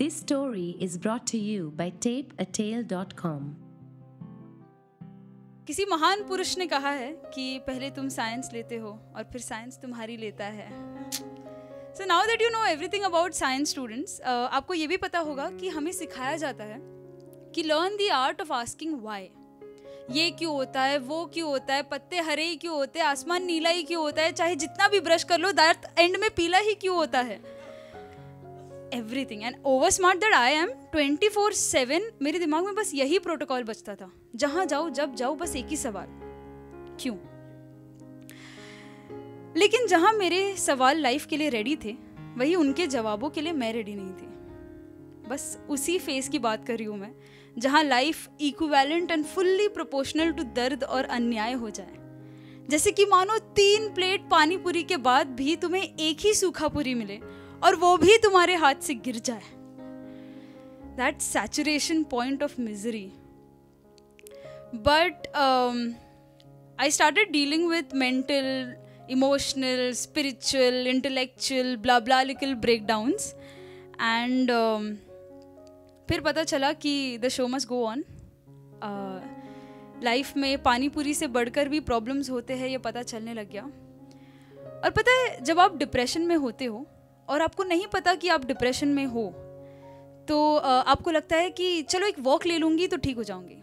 This story is brought to you by tapeatale.com. किसी महान पुरुष ने कहा है कि पहले तुम साइंस लेते हो और फिर साइंस तुम्हारी लेता है। So now that you know everything about science students आपको ये भी पता होगा कि हमें सिखाया जाता है कि learn the art of asking why ये क्यों होता है, वो क्यों होता है, पत्ते हरे ही क्यों होते हैं, आसमान नीला ही क्यों होता है, चाहे जितना भी ब्रश कर लो दांत एंड में पीला ही क्यों होता है? Everything and over smart that I am twenty four seven मेरे दिमाग में बस यही प्रोटोकॉल बचता था। जहाँ जाओ, जब जाओ, बस एक ही सवाल। क्यों? लेकिन जहाँ मेरे सवाल लाइफ के लिए रेडी थे, वही उनके जवाबों के लिए मैं रेडी नहीं थी। बस उसी फेस की बात कर रही हूँ मैं, जहाँ life equivalent and fully proportional to दर्द और अन्याय हो जाए। जैसे कि मानो तीन प्लेट पानी पूरी के बाद भी तुम्हें एक ही सूखा पूरी मिले और वो भी तुम्हारे हाथ से गिर जाए। That saturation point of misery but I started dealing with mental emotional spiritual intellectual blah blah लिकल ब्रेक डाउन्स एंड फिर पता चला कि the show must go on life में पानी पूरी से बढ़कर भी प्रॉब्लम्स होते हैं, ये पता चलने लग गया। और पता है, जब आप डिप्रेशन में होते हो और आपको नहीं पता कि आप डिप्रेशन में हो तो आपको लगता है कि चलो एक वॉक ले लूँगी तो ठीक हो जाऊँगी।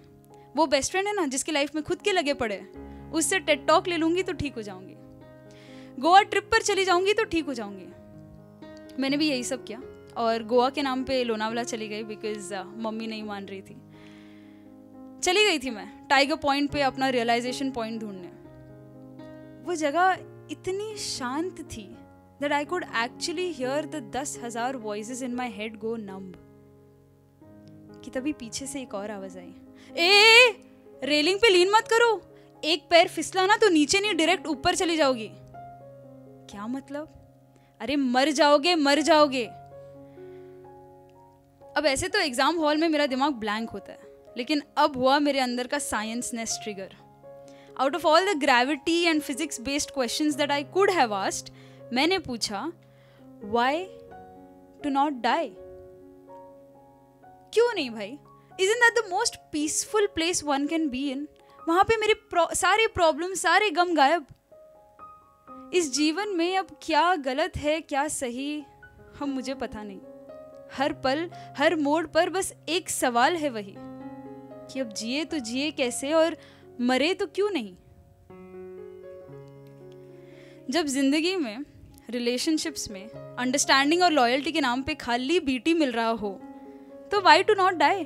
वो बेस्ट फ्रेंड है ना, जिसकी लाइफ में खुद के लगे पड़े, उससे टेट टॉक ले लूँगी तो ठीक हो जाऊँगी। गोवा ट्रिप पर चली जाऊँगी तो ठीक हो जाऊँगी। मैंने भी यही सब किया और गोवा के नाम पे लोनावला चली गई बिकॉज़ मम्मी नहीं मान रही थी। चली गई थी मैं टाइगर पॉइंट पे अपना रियलाइजेशन पॉइंट ढूँढने। वो जगह इतनी शांत थी that I could actually hear the दस हज़ार voices in my head go numb. कि तभी पीछे से एक और आवाज़ आई। ए, रेलिंग पे लीन मत करो। एक पैर फिसला ना तो नीचे नहीं डायरेक्ट ऊपर चली जाओगी। क्या मतलब? अरे, मर जाओगे मर जाओगे। अब ऐसे तो एग्ज़ाम हॉल में मेरा दिमाग ब्लैंक होता है, लेकिन अब हुआ मेरे अंदर का science ness trigger out of all the gravity and physics based questions that I could have asked मैंने पूछा वाई टू नॉट डाई क्यों नहीं भाई? Isn't that the most peaceful place one can be in वहाँ पे मेरे सारे problem सारे गम गायब। इस जीवन में अब क्या गलत है, क्या सही, हम मुझे पता नहीं। हर पल, हर मोड़ पर बस एक सवाल है वही, कि अब जिए तो जिए कैसे और मरे तो क्यों नहीं? जब ज़िंदगी में रिलेशनशिप्स में अंडरस्टैंडिंग और लॉयल्टी के नाम पे खाली बीटी मिल रहा हो तो वाई टू नॉट डाई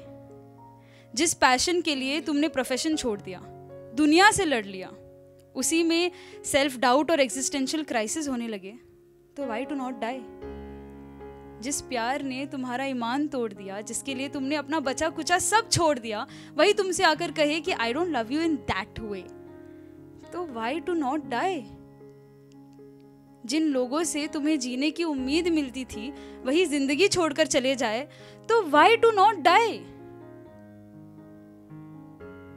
जिस पैशन के लिए तुमने प्रोफेशन छोड़ दिया, दुनिया से लड़ लिया, उसी में सेल्फ डाउट और एग्जिस्टेंशियल क्राइसिस होने लगे तो वाई टू नॉट डाई जिस प्यार ने तुम्हारा ईमान तोड़ दिया, जिसके लिए तुमने अपना बचा कुचा सब छोड़ दिया, वही तुमसे आकर कहे कि I don't love you in that way तो वाई टू नॉट डाई जिन लोगों से तुम्हें जीने की उम्मीद मिलती थी, वही ज़िंदगी छोड़कर चले जाए तो वाई टू नॉट डाई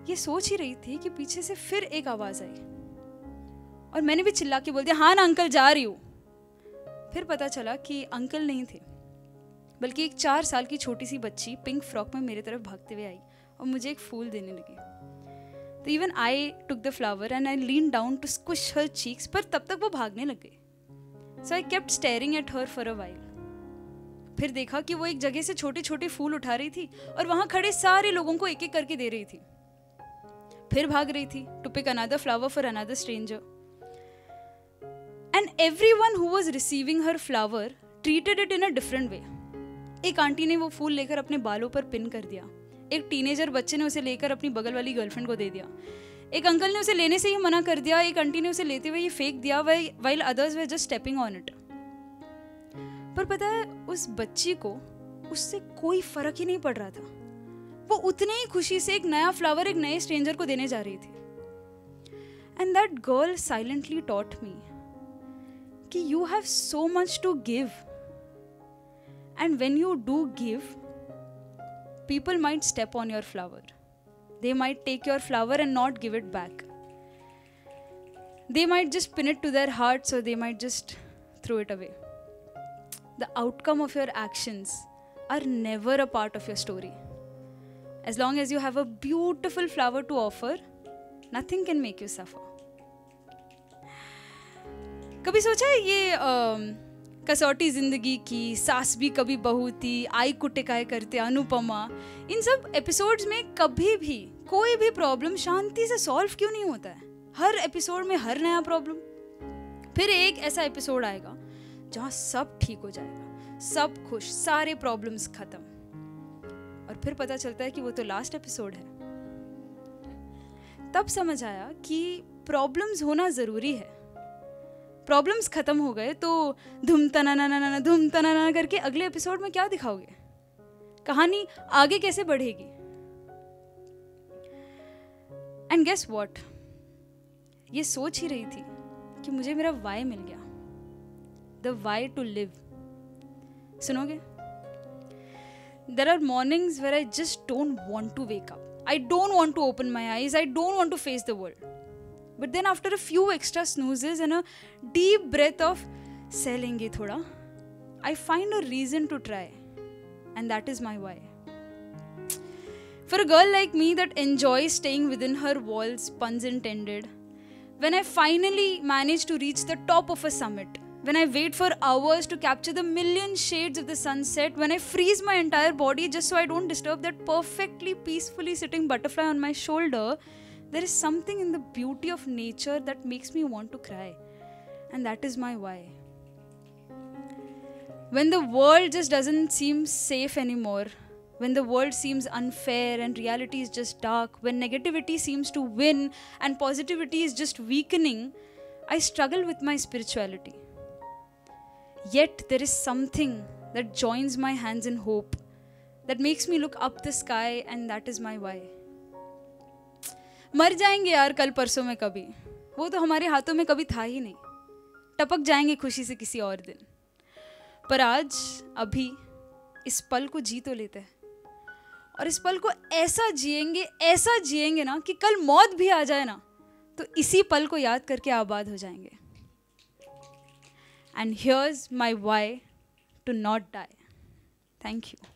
ये सोच ही रही थी कि पीछे से फिर एक आवाज़ आई। और मैंने भी चिल्ला के बोल दिया हाँ ना अंकल जा रही हूँ। फिर पता चला कि अंकल नहीं थे, बल्कि एक चार साल की छोटी सी बच्ची पिंक फ्रॉक में मेरे तरफ़ भागते हुए आई और मुझे एक फूल देने लगी। तो even I took the flower and I lean down to squish her cheeks पर तब तक वो भागने लग गई so I kept staring at her for a while फिर देखा कि वो एक जगह से छोटे छोटे फूल उठा रही थी और वहाँ खड़े सारे लोगों को एक एक करके दे रही थी। फिर भाग रही थी to pick another flower for another stranger and every one who was receiving her flower treated it in a different way एक आंटी ने वो फूल लेकर अपने बालों पर पिन कर दिया। एक टीनेजर बच्चे ने उसे लेकर अपनी बगल वाली गर्लफ्रेंड को दे दिया। एक अंकल ने उसे लेने से ही मना कर दिया, एक आंटी ने उसे लेते हुए ये फेंक दिया while others were just stepping on it पर पता है, उस बच्ची को उससे कोई फ़र्क ही नहीं पड़ रहा था। वो उतने ही खुशी से एक नया फ्लावर एक नए स्ट्रेंजर को देने जा रही थी। And that girl silently taught me कि you have so much to give and when you do give people might step on your flower They might take your flower and not give it back. They might just pin it to their hearts or they might just throw it away. The outcome of your actions are never a part of your story. As long as you have a beautiful flower to offer, nothing can make you suffer. कभी सोचा है ये कसौटी ज़िंदगी की सास भी कभी बहू थी आई कुटिकाए करते अनुपमा इन सब एपिसोड्स में कभी भी कोई भी प्रॉब्लम शांति से सॉल्व क्यों नहीं होता है? हर एपिसोड में हर नया प्रॉब्लम फिर एक ऐसा एपिसोड आएगा, जहाँ सब ठीक हो जाएगा, सब खुश, सारे प्रॉब्लम्स खत्म। और फिर पता चलता है कि वो तो लास्ट एपिसोड है। तब समझ आया कि प्रॉब्लम्स होना ज़रूरी है। प्रॉब्लम्स खत्म हो गए तो धुम तना ना ना धुम तना ना करके अगले एपिसोड में क्या दिखाओगे? कहानी आगे कैसे बढ़ेगी? एंड गेस वॉट ये सोच ही रही थी कि मुझे मेरा वाई मिल गया। द वाई टू लिव सुनोगे? There are mornings where I just don't want to wake up I don't want to open my eyes I don't want to face the world but then after a few extra snoozes and a deep breath of सह लेंगे थोड़ा I find a reason to try and that is my why For a girl like me that enjoys staying within her walls, puns intended, when I finally manage to reach the top of a summit, when I wait for hours to capture the million shades of the sunset, when I freeze my entire body just so I don't disturb that perfectly peacefully sitting butterfly on my shoulder, there is something in the beauty of nature that makes me want to cry. And that is my why. When the world just doesn't seem safe anymore, when the world seems unfair and reality is just dark, when negativity seems to win and positivity is just weakening, I struggle with my spirituality. Yet there is something that joins my hands in hope, that makes me look up the sky, and that is my why. मर जाएंगे यार कल परसों में कभी वो तो हमारे हाथों में कभी था ही नहीं टपक जाएंगे खुशी से किसी और दिन पर आज अभी इस पल को जी तो लेते हैं और इस पल को ऐसा जिएँगे ऐसा जिएँगे ना कि कल मौत भी आ जाए ना तो इसी पल को याद करके आबाद हो जाएँगे। And here's my why to not die thank you